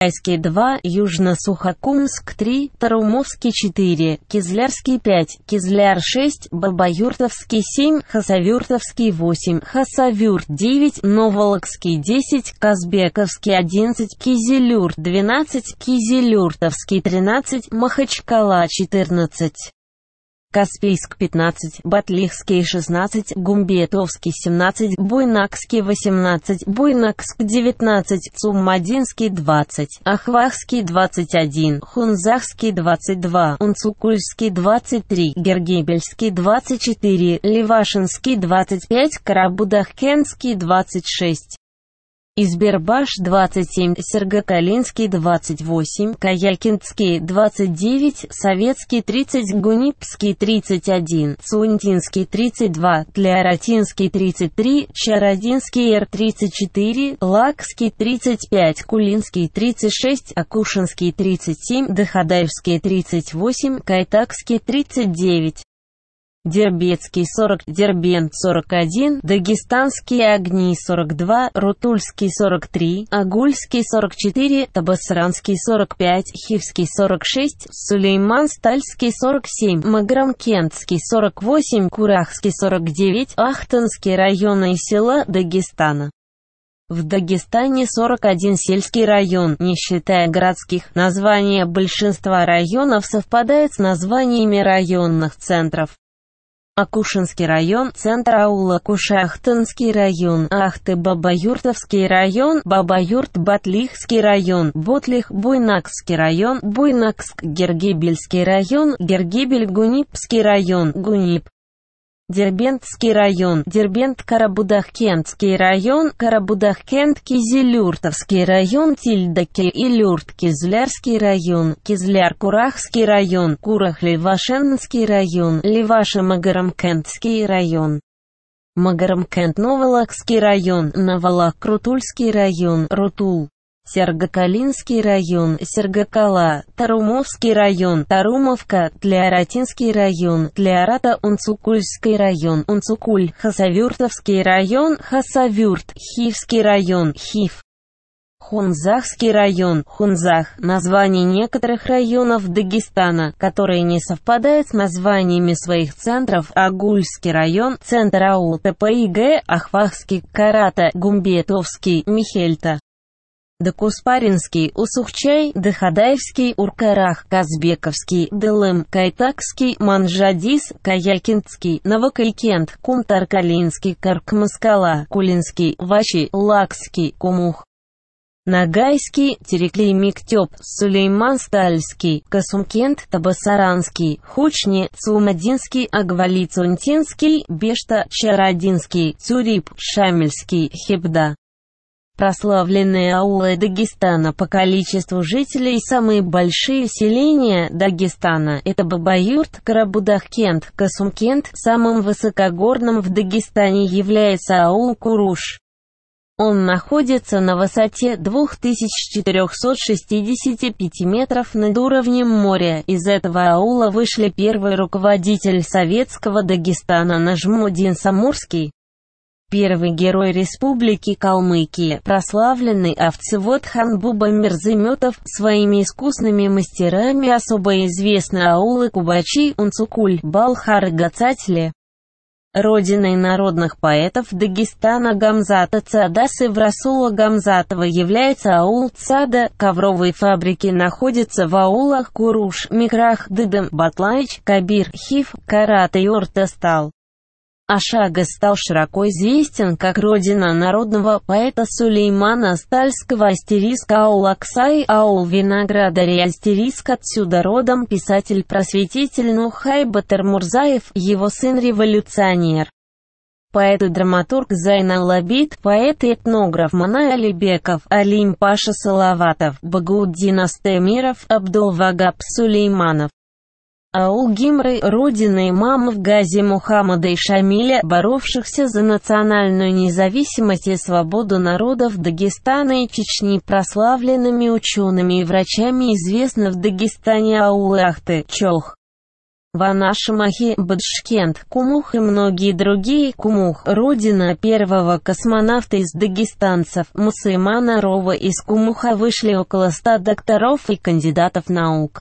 Ногайский 2, Южно-Сухокумск 3, Тарумовский 4, Кизлярский 5, Кизляр 6, Бабаюртовский 7, Хасавюртовский 8, Хасавюрт 9, Новолокский 10, Казбековский 11, Кизилюрт 12, Кизилюртовский 13, Махачкала 14. Каспийск 15, Батлихский 16, Гумбетовский 17, Буйнакский 18, Буйнакск 19, Цумадинский 20, Ахвахский 21, Хунзахский 22, Унцукульский 23, Гергебельский 24, Левашинский 25, Карабудахкенский 26. Избербаш 27, Сергокалинский 28, Каякинский 29, Советский 30, Гунипский 31, Цунтинский 32, Тляратинский 33, Чародинский Р-34, Лакский 35, Кулинский 36, Акушинский 37, Дахадаевский 38, Кайтакский 39. Дербецкий 40, Дербент 41, Дагестанские огни 42, Рутульский 43, Агульский 44, Табасранский 45, Хивский 46, Сулейман Стальский 47, Маграмкентский 48, Курахский 49, Ахтанский районы и села Дагестана. В Дагестане 41 сельский район, не считая городских. Название большинства районов совпадает с названиями районных центров. Акушинский район, центр аула Кушахтанский район, Ахты-Бабаюртовский район, Бабаюрт-Батлихский район, Ботлих-Буйнакский район, Буйнакск-Гергибельский район, Гергибель-Гунипский район, Гунип. Дербентский район, Дербент-Карабудахкентский район, Карабудахкент-Кизилюртовский район, Тильдаки и Люрт, Кизлярский район, Кизляр-Курахский район, Курах-Левашенский район, Леваша-Магарамкентский район. Магарамкент-Новолакский район, Новолак-Крутульский район, Рутул. Сергокалинский район, Сергокала, Тарумовский район, Тарумовка, Тляратинский район, Тлярата, Унцукульский район, Унцукуль, Хасавюртовский район, Хасавюрт, Хивский район, Хив. Хунзахский район, Хунзах, название некоторых районов Дагестана, которые не совпадают с названиями своих центров, Агульский район, центр аул ТПИГ, Ахвахский, Карата, Гумбетовский, Михельта. Докуспаринский, Усухчай, Дахадаевский, Уркарах, Казбековский, Дылым, Кайтакский, Манжадис, Каякинский, Новокайкент, Кумтаркалинский, Каркмаскала, Кулинский, Вачи, Лакский, Кумух. Нагайский, Тереклей Миктёб, Сулейман Стальский, Касумкент, Табасаранский, Хучни, Цумадинский, Агвалицунтинский, Бешта, Чародинский, Цюрип, Шамельский, Хебда. Прославленные аулы Дагестана по количеству жителей самые большие селения Дагестана – это Бабаюрт, Карабудахкент, Касумкент. Самым высокогорным в Дагестане является аул Куруш. Он находится на высоте 2465 метров над уровнем моря. Из этого аула вышли первый руководитель советского Дагестана Нажмудин Самурский, Первый герой Республики Калмыкия, прославленный овцевод Ханбуба Мерзыметов, своими искусными мастерами особо известны аулы Кубачи, Унцукуль, Балхар и Гацатли. Родиной народных поэтов Дагестана Гамзата Цадасы в Расула Гамзатова является аул Цада, ковровые фабрики находятся в аулах Куруш, Микрах, Дыдам, Батлайч, Кабир, Хив, Карат и Ортастал. Ашага стал широко известен как родина народного поэта Сулеймана Стальского астериск Аул Аксай, Аул Виноградарь астериск отсюда родом писатель-просветитель Нухай Батырмурзаев, его сын-революционер. Поэт и драматург Зайналабид, поэт и этнограф Манай Алибеков, Алим Паша Салаватов, Багуддин Астемиров, Абдул Вагаб Сулейманов. Аул Гимры, родина имамов Гази Мухаммада и Шамиля, боровшихся за национальную независимость и свободу народов Дагестана и Чечни, прославленными учеными и врачами известны в Дагестане аулы Ахты, Чолх. Ванашимахи, Бадшкент, Кумух и многие другие Кумух, родина первого космонавта из дагестанцев, Мусеймана Рова из Кумуха вышли около ста докторов и кандидатов наук.